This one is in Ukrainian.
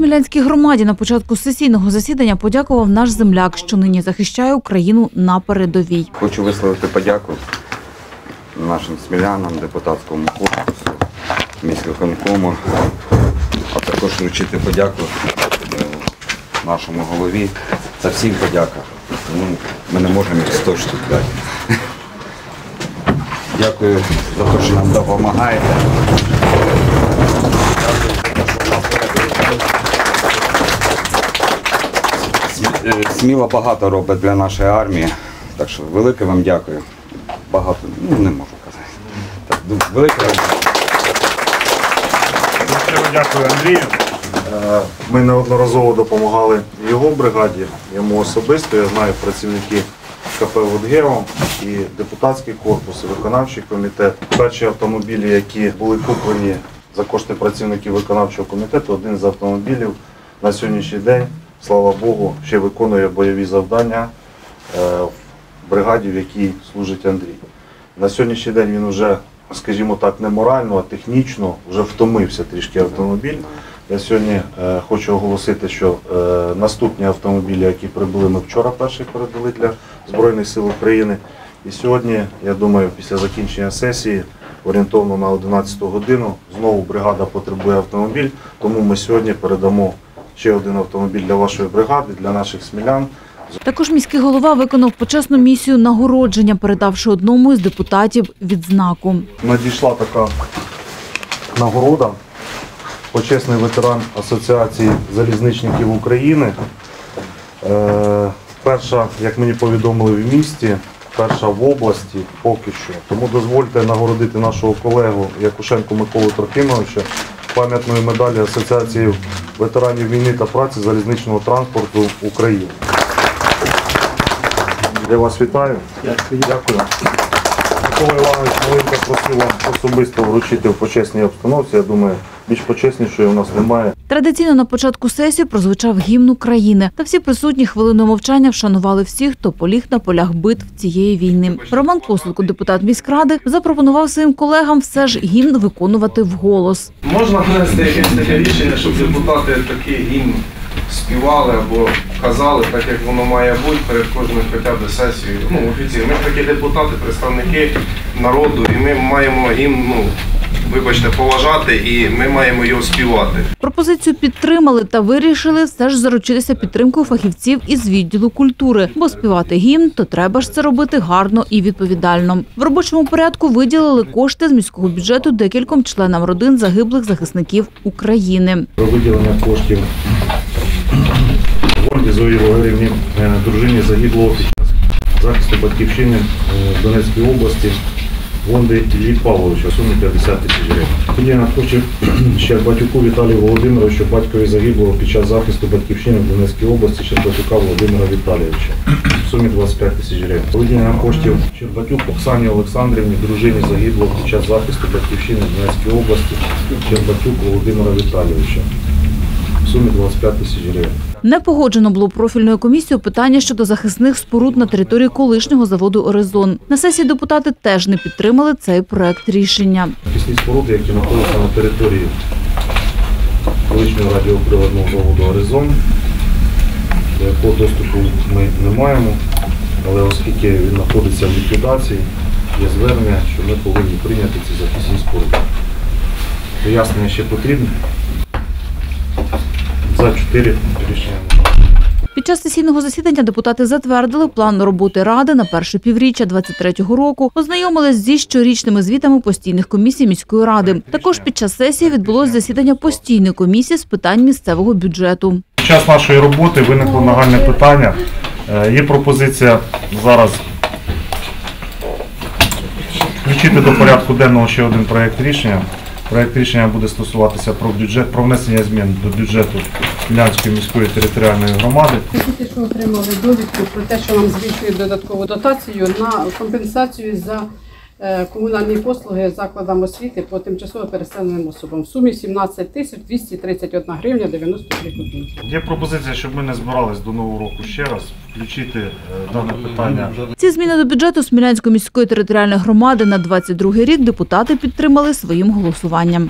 Смілянській громаді на початку сесійного засідання подякував наш земляк, що нині захищає Україну на передовій. Хочу висловити подяку нашим смілянам, депутатському корпусу, міськвиконкому, а також вручити подяку е, нашому голові. Це всім подяка. Тому ми не можемо їх 100 штук дати. Дякую за те, що нам допомагаєте. Е, Сміло багато робить для нашої армії. Так що велике вам дякую. Багато, ну не можу казати. Так, велике вам Щиро дякую Андрію. Е, Ми неодноразово допомагали його бригаді, йому особисто. Я знаю працівників КП «Водгео» і депутатський корпус, і виконавчий комітет. Перші автомобілі, які були куплені за кошти працівників виконавчого комітету, один з автомобілів на сьогоднішній день, слава Богу, ще виконує бойові завдання е, в бригаді, в якій служить Андрій. На сьогоднішній день він вже, скажімо так, не морально, а технічно вже втомився трішки автомобіль. Я сьогодні е, хочу оголосити, що е, наступні автомобілі, які прибули, ми вчора перші передали для Збройних сил України. І сьогодні, я думаю, після закінчення сесії, орієнтовно на 11 годину, знову бригада потребує автомобіль, тому ми сьогодні передамо ще один автомобіль для вашої бригади, для наших смілян. Також міський голова виконав почесну місію нагородження, передавши одному із депутатів відзнаку. надійшла така нагорода. Почесний ветеран Асоціації залізничників України. Е, перша, як мені повідомили в місті, перша в області поки що. Тому дозвольте нагородити нашого колегу Якушенко Миколу Трохимовича пам'ятною медалі Асоціації ветеранів війни та праці залізничного транспорту України. Я вас вітаю. Дякую. Микола Іванович Маленька просила особисто вручити в почесній обстановці. Я думаю, більш почеснішої у нас немає. Традиційно на початку сесії прозвучав гімн України, та всі присутні хвилиною мовчання вшанували всіх, хто поліг на полях битв цієї війни. Роман Посудко, депутат міськради, запропонував своїм колегам все ж гімн виконувати вголос. Можна внести якесь таке рішення, щоб депутати такий гімн співали або казали, так як воно має бути перед кожною хоча б сесією. Ну, офіційно. Ми такі депутати, представники народу, і ми маємо гімн, ну, вибачте, поважати, і ми маємо його співати. Пропозицію підтримали та вирішили все ж заручитися підтримкою фахівців із відділу культури, бо співати гімн то треба ж це робити гарно і відповідально. В робочому порядку виділили кошти з міського бюджету декільком членам родин загиблих захисників України. Про виділення коштів Гонді Зої Валерівні, е, дружині загиблого під час захисту батьківщини е, в Донецькій області. Гонди Іллі Павловича, сумі 50 тисяч гривень. Виділення коштів Щербатюку Віталію Володимировичу, батькові загиблого під час захисту батьківщини в Донецькій області Щербатюка Володимира Віталійовича. В сумі 25 тисяч гривень. Виділення коштів Щербатюк Оксані Олександрівні, дружині загиблого під час захисту батьківщини в Донецькій області Щербатюк Володимира Віталійовича. В сумі 25 тисяч гривень. Не погоджено було профільною комісією питання щодо захисних споруд на території колишнього заводу Оризон. На сесії депутати теж не підтримали цей проект рішення. Захисні споруди, які знаходяться на території колишнього радіоприводного заводу Оризон, до якого доступу ми не маємо, але оскільки він знаходиться в ліквідації, є звернення, що ми повинні прийняти ці захисні споруди. Пояснення ще потрібне. За 4 рішення. Під час сесійного засідання депутати затвердили план роботи ради на перше півріччя 23-го року, ознайомились зі щорічними звітами постійних комісій міської ради. Також під час сесії відбулось засідання постійної комісії з питань місцевого бюджету. Під час нашої роботи виникло нагальне питання. Е, Є пропозиція зараз включити до порядку денного ще один проєкт рішення. Проєкт рішення буде стосуватися про бюджет, про внесення змін до бюджету Лянської міської територіальної громади. Ви тільки що отримали довідку про те, що вам збільшують додаткову дотацію на компенсацію за комунальні послуги закладам освіти по тимчасово переселеним особам в сумі 17 тисяч 231 гривня 93 копійки. Є пропозиція, щоб ми не збирались до нового року ще раз, включити е, дане питання. Ці зміни до бюджету Смілянської міської територіальної громади на 22 рік депутати підтримали своїм голосуванням.